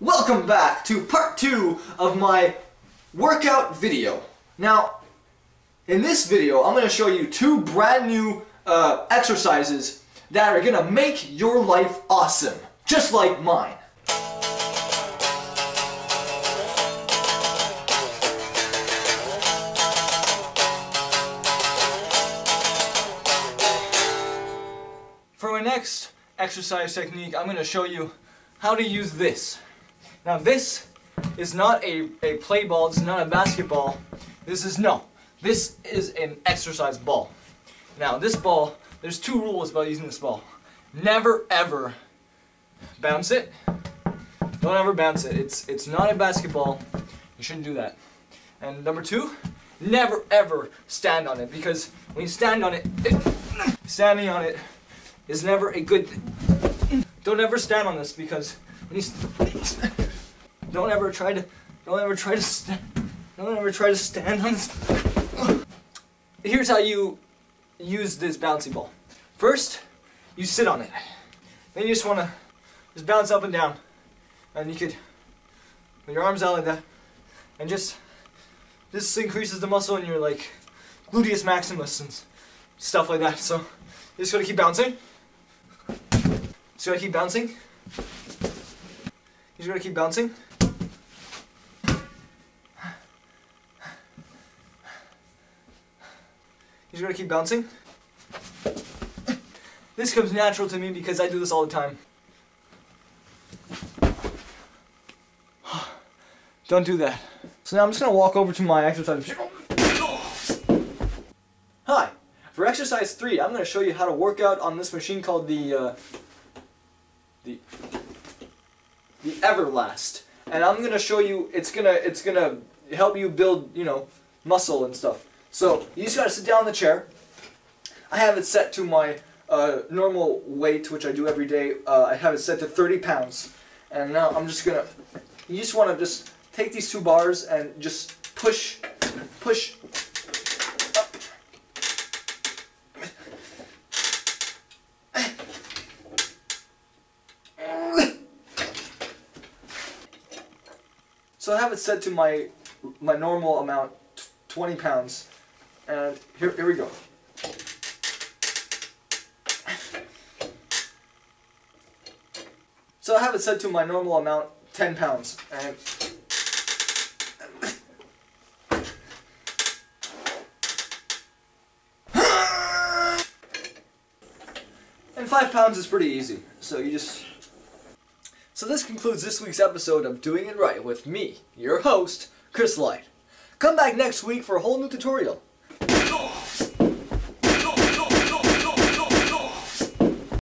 Welcome back to part two of my workout video. Now, in this video, I'm going to show you two brand new uh, exercises that are going to make your life awesome, just like mine. For my next exercise technique, I'm going to show you how to use this. Now this is not a, a play ball, is not a basketball. This is, no, this is an exercise ball. Now this ball, there's two rules about using this ball. Never ever bounce it. Don't ever bounce it. It's, it's not a basketball. You shouldn't do that. And number two, never ever stand on it because when you stand on it, it standing on it is never a good thing. Don't ever stand on this because when you don't ever try to don't ever try to don't ever try to stand on this. Here's how you use this bouncy ball. First, you sit on it. Then you just want to just bounce up and down, and you could with your arms out like that, and just this increases the muscle in your like gluteus maximus and stuff like that. So you just gotta keep bouncing. Just gotta keep bouncing. You just gotta keep bouncing. You just gotta keep bouncing. This comes natural to me because I do this all the time. Don't do that. So now I'm just gonna walk over to my exercise. Hi. For exercise three, I'm gonna show you how to work out on this machine called the uh, the the Everlast, and I'm gonna show you. It's gonna it's gonna help you build you know muscle and stuff. So you just gotta sit down in the chair. I have it set to my uh, normal weight, which I do every day. Uh, I have it set to 30 pounds, and now I'm just gonna. You just want to just take these two bars and just push, push. So I have it set to my my normal amount, 20 pounds, and here here we go. So I have it set to my normal amount, 10 pounds, and and five pounds is pretty easy. So you just so this concludes this week's episode of Doing It Right with me, your host, Chris Light. Come back next week for a whole new tutorial.